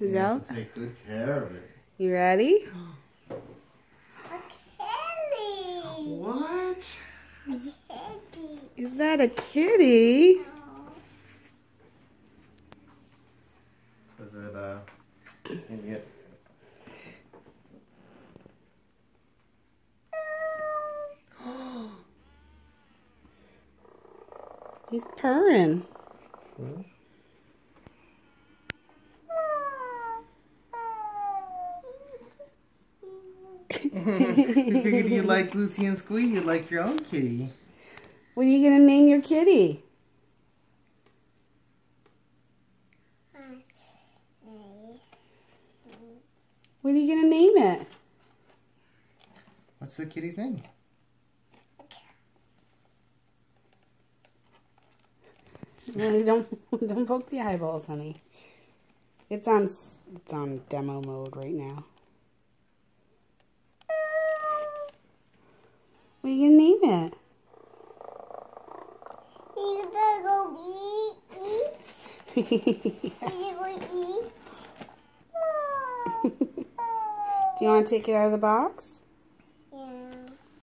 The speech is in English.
Is You that? to take good care of it. You ready? A kitty. What? Kitty. Is that a kitty? Is it uh? Can you get? He's purring. You figured you like Lucy and Squee, you like your own kitty. What are you gonna name your kitty? What are you gonna name it? What's the kitty's name? Don't don't poke the eyeballs, honey. It's on it's on demo mode right now. What are you gonna name it? You gonna go eat? Eat? You going to eat? Do you want to take it out of the box?